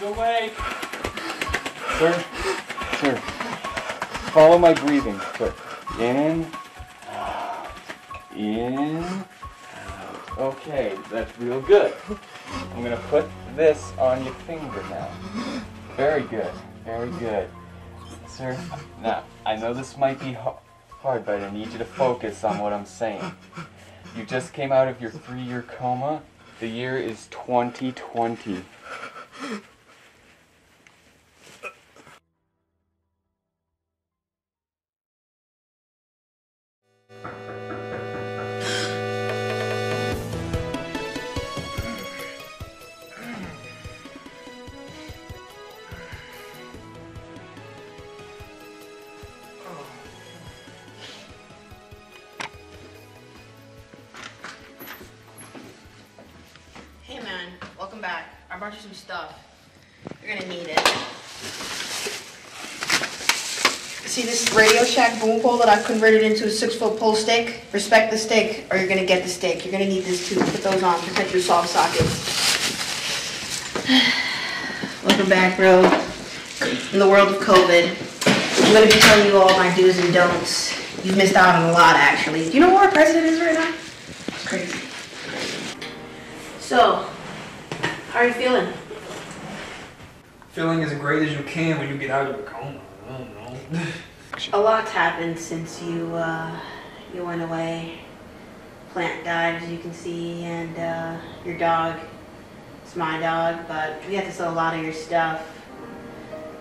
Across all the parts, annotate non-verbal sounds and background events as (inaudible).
He's awake. Sir, sir, follow my breathing. Quick. In, in, out. Okay, that's real good. I'm gonna put this on your finger now. Very good, very good. Sir, now, I know this might be hard, but I need you to focus on what I'm saying. You just came out of your three year coma. The year is 2020. Welcome back. I brought you some stuff. You're gonna need it. See this Radio Shack boom pole that I've converted into a six foot pole stick? Respect the stick or you're gonna get the stick. You're gonna need this too. Put those on, protect your soft sockets. (sighs) welcome back, bro. In the world of COVID, I'm gonna be telling you all my do's and don'ts. You've missed out on a lot actually. Do you know where our president is right now? It's crazy. So, how are you feeling? Feeling as great as you can when you get out of a coma. I don't know. (laughs) A lot's happened since you uh, you went away. Plant died, as you can see, and uh, your dog. It's my dog, but we had to sell a lot of your stuff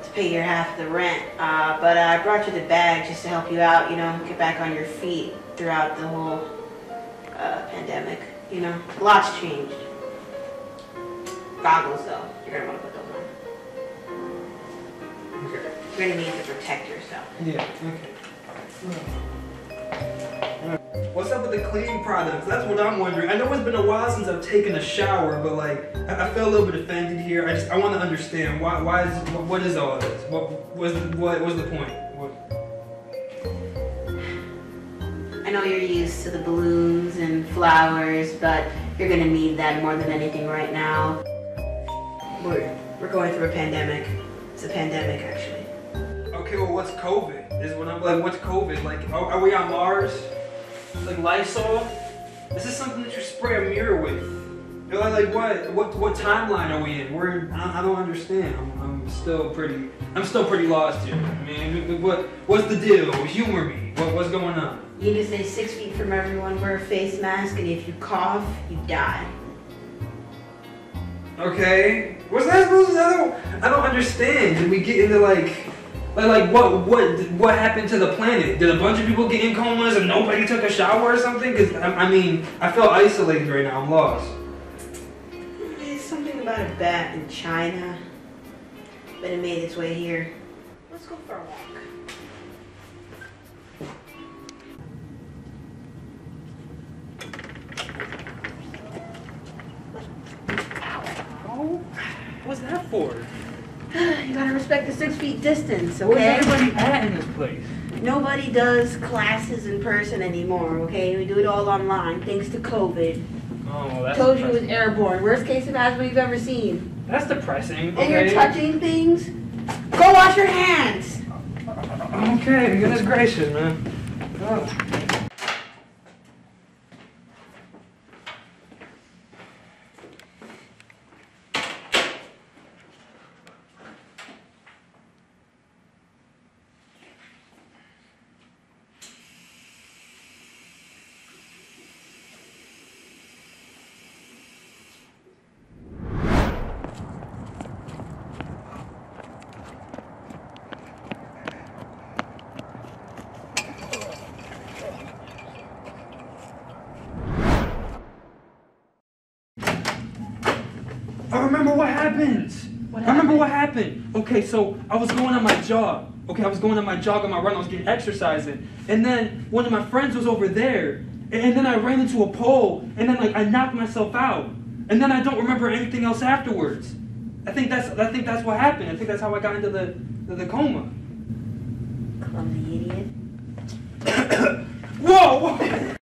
to pay your half of the rent. Uh, but I brought you the bag just to help you out. You know, get back on your feet throughout the whole uh, pandemic. You know, a lot's changed. Goggles, though, you're gonna want to put those on. You're gonna need to protect yourself. Yeah, okay. What's up with the cleaning products? That's what I'm wondering. I know it's been a while since I've taken a shower, but like, I, I feel a little bit offended here. I just, I want to understand why, why is, what, what is all this? What was, what was the point? What? I know you're used to the balloons and flowers, but you're gonna need that more than anything right now. We're, we're going through a pandemic. It's a pandemic, actually. Okay, well, what's COVID? Is what I'm like. What's COVID? Like, are, are we on Mars? Like Lysol? This is something that you spray a mirror with. You're like, like what? What? What timeline are we in? We're. I, I don't understand. I'm, I'm still pretty. I'm still pretty lost here. I mean, what? What's the deal? Humor me. What, what's going on? You need to stay six feet from everyone, wear a face mask, and if you cough, you die. Okay. What's that supposed to? I don't. I don't understand. Did we get into like? Like, what what what happened to the planet? Did a bunch of people get in comas and nobody took a shower or something? Cause I, I mean, I feel isolated right now. I'm lost. It's something about a bat in China, but it made its way here. Let's go for a walk. Oh, what's that for? (sighs) You gotta respect the six feet distance, Where's okay? everybody at in this place? Nobody does classes in person anymore, okay? We do it all online, thanks to COVID. Oh, that's Told you it was airborne. Worst case of asthma you've ever seen. That's depressing. And you're touching things? Go wash your hands! Okay, goodness gracious, man. Oh. I remember what happened. What happened? I remember what happened. Okay, so I was going on my jog. Okay, I was going on my jog on my run. I was getting exercising, and then one of my friends was over there, and then I ran into a pole, and then like I knocked myself out, and then I don't remember anything else afterwards. I think that's I think that's what happened. I think that's how I got into the the, the coma. Clumsy idiot. (coughs) whoa! whoa.